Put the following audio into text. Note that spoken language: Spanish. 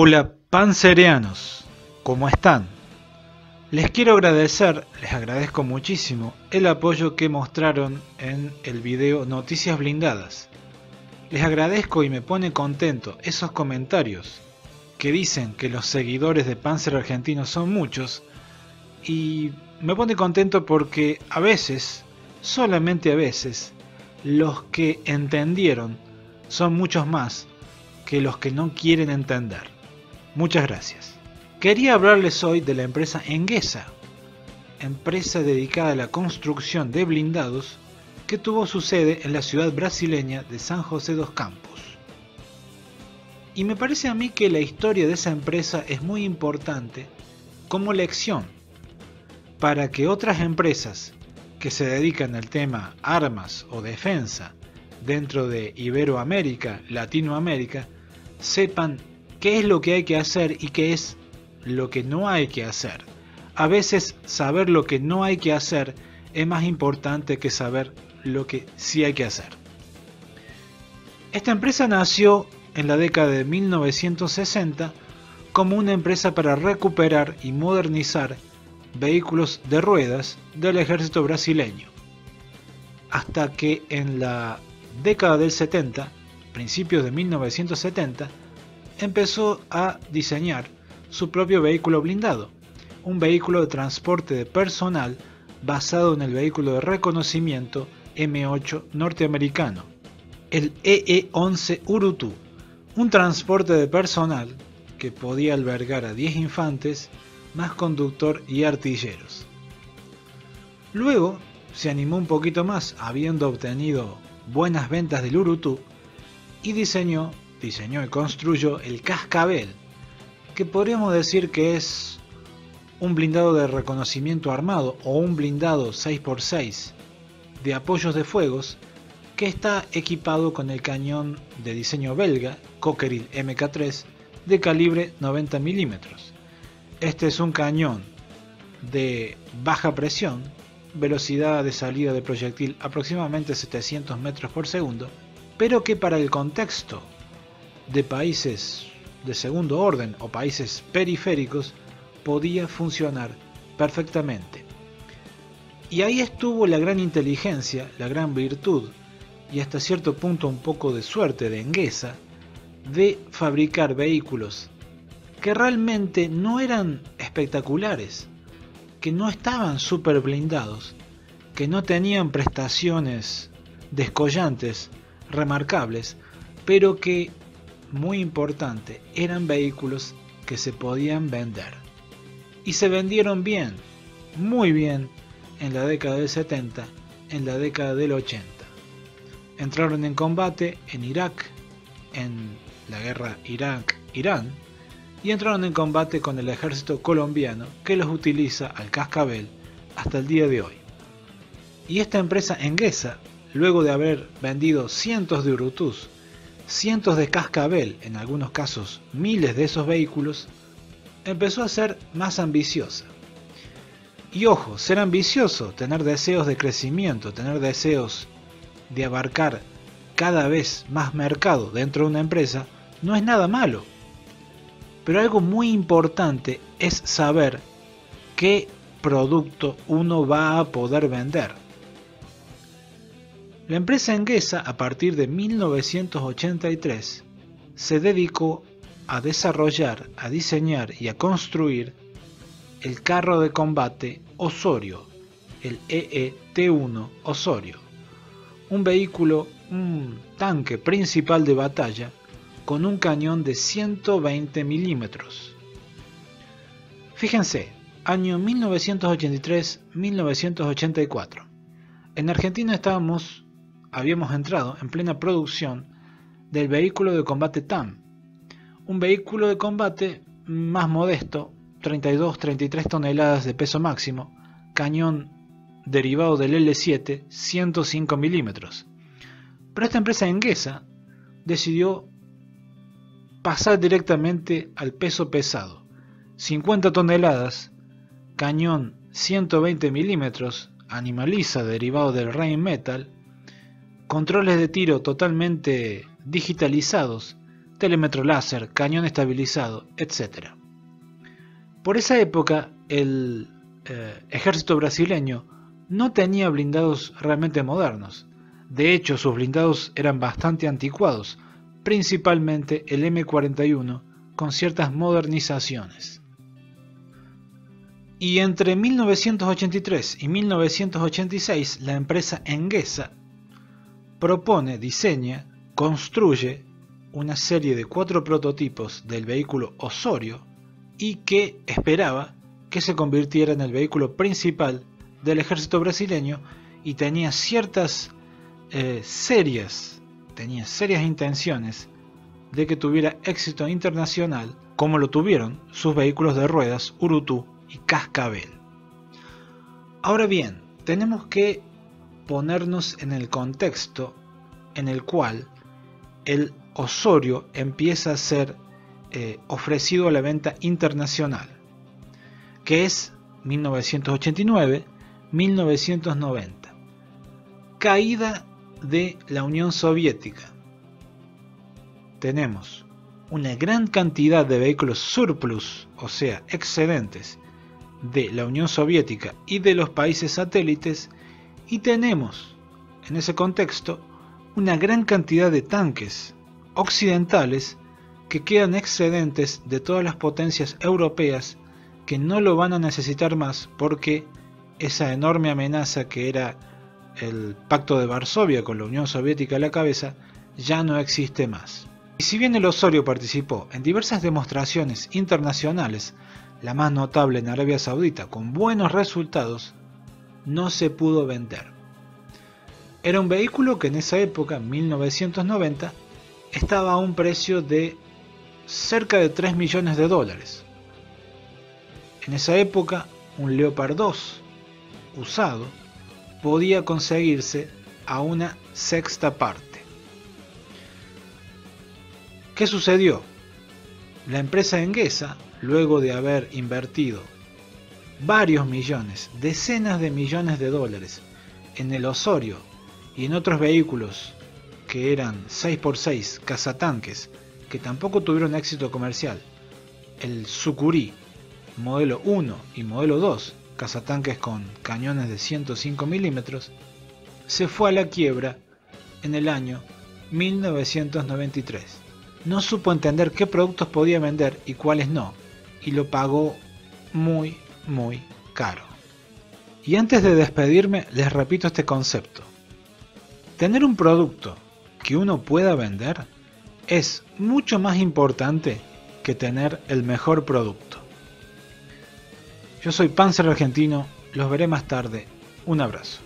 Hola pancereanos, ¿cómo están? Les quiero agradecer, les agradezco muchísimo el apoyo que mostraron en el video Noticias Blindadas. Les agradezco y me pone contento esos comentarios que dicen que los seguidores de Panzer Argentino son muchos y me pone contento porque a veces, solamente a veces, los que entendieron son muchos más que los que no quieren entender. Muchas gracias. Quería hablarles hoy de la empresa Enguesa, empresa dedicada a la construcción de blindados que tuvo su sede en la ciudad brasileña de San José dos Campos. Y me parece a mí que la historia de esa empresa es muy importante como lección para que otras empresas que se dedican al tema armas o defensa dentro de Iberoamérica, Latinoamérica, sepan qué es lo que hay que hacer y qué es lo que no hay que hacer. A veces saber lo que no hay que hacer es más importante que saber lo que sí hay que hacer. Esta empresa nació en la década de 1960 como una empresa para recuperar y modernizar vehículos de ruedas del ejército brasileño. Hasta que en la década del 70, principios de 1970, empezó a diseñar su propio vehículo blindado, un vehículo de transporte de personal basado en el vehículo de reconocimiento M8 norteamericano, el EE-11 Urutu, un transporte de personal que podía albergar a 10 infantes, más conductor y artilleros. Luego se animó un poquito más, habiendo obtenido buenas ventas del Urutu, y diseñó diseñó y construyó el Cascabel, que podríamos decir que es un blindado de reconocimiento armado o un blindado 6x6 de apoyos de fuegos que está equipado con el cañón de diseño belga Cockerill MK3 de calibre 90 mm. Este es un cañón de baja presión, velocidad de salida de proyectil aproximadamente 700 metros por segundo, pero que para el contexto de países de segundo orden o países periféricos podía funcionar perfectamente. Y ahí estuvo la gran inteligencia, la gran virtud y hasta cierto punto un poco de suerte de Enguesa de fabricar vehículos que realmente no eran espectaculares, que no estaban súper blindados, que no tenían prestaciones descollantes, remarcables, pero que muy importante, eran vehículos que se podían vender. Y se vendieron bien, muy bien, en la década del 70, en la década del 80. Entraron en combate en Irak, en la guerra Irak-Irán, y entraron en combate con el ejército colombiano que los utiliza al cascabel hasta el día de hoy. Y esta empresa enguesa, luego de haber vendido cientos de Urutus cientos de cascabel, en algunos casos miles de esos vehículos, empezó a ser más ambiciosa. Y ojo, ser ambicioso, tener deseos de crecimiento, tener deseos de abarcar cada vez más mercado dentro de una empresa, no es nada malo. Pero algo muy importante es saber qué producto uno va a poder vender. La empresa Enguesa, a partir de 1983, se dedicó a desarrollar, a diseñar y a construir el carro de combate Osorio, el EET-1 Osorio, un vehículo, un tanque principal de batalla con un cañón de 120 milímetros. Fíjense, año 1983-1984. En Argentina estábamos habíamos entrado en plena producción del vehículo de combate TAM, un vehículo de combate más modesto, 32-33 toneladas de peso máximo, cañón derivado del L7, 105 milímetros. Pero esta empresa inglesa decidió pasar directamente al peso pesado, 50 toneladas, cañón 120 milímetros, animaliza derivado del Rain Metal, controles de tiro totalmente digitalizados telémetro láser, cañón estabilizado, etc. Por esa época el eh, ejército brasileño no tenía blindados realmente modernos. De hecho, sus blindados eran bastante anticuados, principalmente el M41 con ciertas modernizaciones. Y entre 1983 y 1986 la empresa Enguesa propone, diseña, construye una serie de cuatro prototipos del vehículo Osorio y que esperaba que se convirtiera en el vehículo principal del ejército brasileño y tenía ciertas eh, serias, tenía serias intenciones de que tuviera éxito internacional como lo tuvieron sus vehículos de ruedas Urutú y Cascabel. Ahora bien, tenemos que ponernos en el contexto en el cual el Osorio empieza a ser eh, ofrecido a la venta internacional, que es 1989-1990. Caída de la Unión Soviética. Tenemos una gran cantidad de vehículos surplus, o sea, excedentes, de la Unión Soviética y de los países satélites, y tenemos, en ese contexto, una gran cantidad de tanques occidentales que quedan excedentes de todas las potencias europeas que no lo van a necesitar más porque esa enorme amenaza que era el pacto de Varsovia con la Unión Soviética a la cabeza ya no existe más. Y si bien el Osorio participó en diversas demostraciones internacionales, la más notable en Arabia Saudita, con buenos resultados, no se pudo vender. Era un vehículo que en esa época, 1990, estaba a un precio de cerca de 3 millones de dólares. En esa época, un Leopard 2 usado podía conseguirse a una sexta parte. ¿Qué sucedió? La empresa Enguesa, luego de haber invertido varios millones, decenas de millones de dólares en el Osorio y en otros vehículos que eran 6x6 cazatanques que tampoco tuvieron éxito comercial, el Sucuri modelo 1 y modelo 2, cazatanques con cañones de 105 milímetros, se fue a la quiebra en el año 1993 no supo entender qué productos podía vender y cuáles no, y lo pagó muy, muy caro. Y antes de despedirme, les repito este concepto. Tener un producto que uno pueda vender es mucho más importante que tener el mejor producto. Yo soy Panzer Argentino, los veré más tarde. Un abrazo.